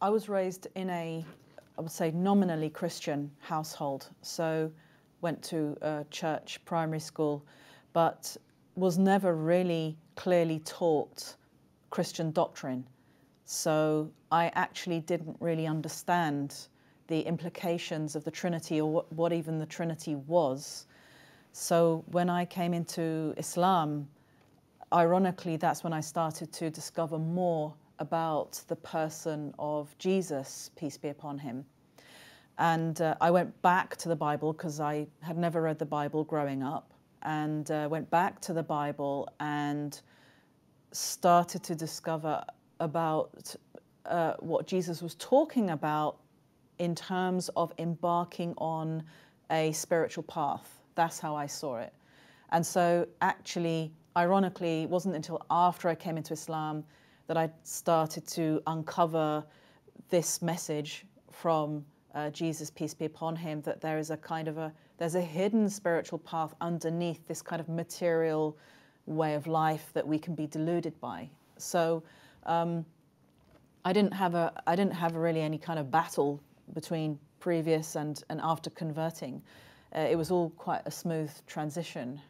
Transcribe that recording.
I was raised in a, I would say, nominally Christian household. So, went to a church primary school, but was never really clearly taught Christian doctrine. So, I actually didn't really understand the implications of the Trinity or what, what even the Trinity was. So, when I came into Islam, ironically, that's when I started to discover more about the person of Jesus, peace be upon him. And uh, I went back to the Bible because I had never read the Bible growing up, and uh, went back to the Bible and started to discover about uh, what Jesus was talking about in terms of embarking on a spiritual path. That's how I saw it. And so, actually, ironically, it wasn't until after I came into Islam that I started to uncover this message from uh, Jesus, peace be upon him, that there is a kind of a there's a hidden spiritual path underneath this kind of material way of life that we can be deluded by. So um, I didn't have a I didn't have really any kind of battle between previous and and after converting. Uh, it was all quite a smooth transition,